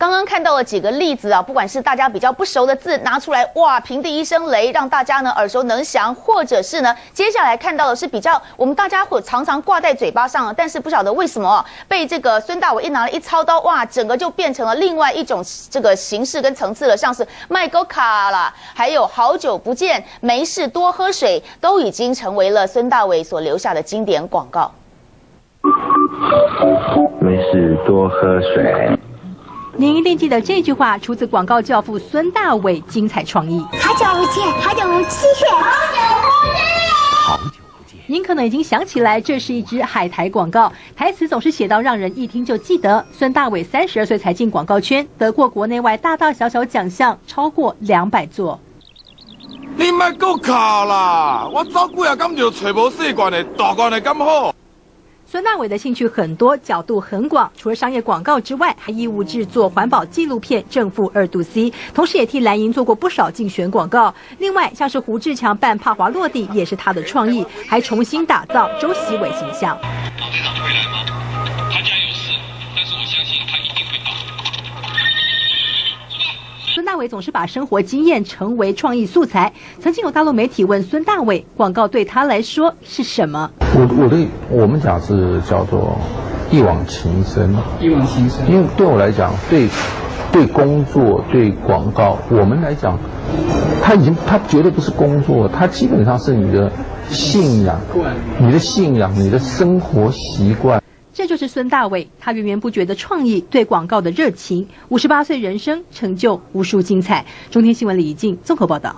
刚刚看到了几个例子啊，不管是大家比较不熟的字拿出来，哇，平地一声雷，让大家呢耳熟能详，或者是呢，接下来看到的是比较我们大家会常常挂在嘴巴上，但是不晓得为什么被这个孙大伟一拿了一操刀，哇，整个就变成了另外一种这个形式跟层次了，像是麦勾卡啦，还有好久不见，没事多喝水，都已经成为了孙大伟所留下的经典广告。没事多喝水。您一定记得这句话，出自广告教父孙大伟精彩创意。好久不见，好久不见，好久不见。您可能已经想起来，这是一支海苔广告，台词总是写到让人一听就记得。孙大伟三十二岁才进广告圈，得过国内外大大小小奖项超过两百座。你莫搁卡啦！我早几日敢就找无细罐的大罐的咁好。孙大伟的兴趣很多，角度很广。除了商业广告之外，还义务制作环保纪录片《正负二度 C》，同时也替蓝营做过不少竞选广告。另外，像是胡志强扮帕华落地也是他的创意，还重新打造周习伟形象。孙大伟总是把生活经验成为创意素材。曾经有大陆媒体问孙大伟，广告对他来说是什么？我我的我们讲是叫做一往情深，一往情深。因为对我来讲，对对工作对广告，我们来讲，他已经他绝对不是工作，他基本上是你的信仰，你的信仰，你的生活习惯。这就是孙大伟，他源源不绝的创意，对广告的热情。五十八岁人生成就无数精彩。中天新闻李怡静综合报道。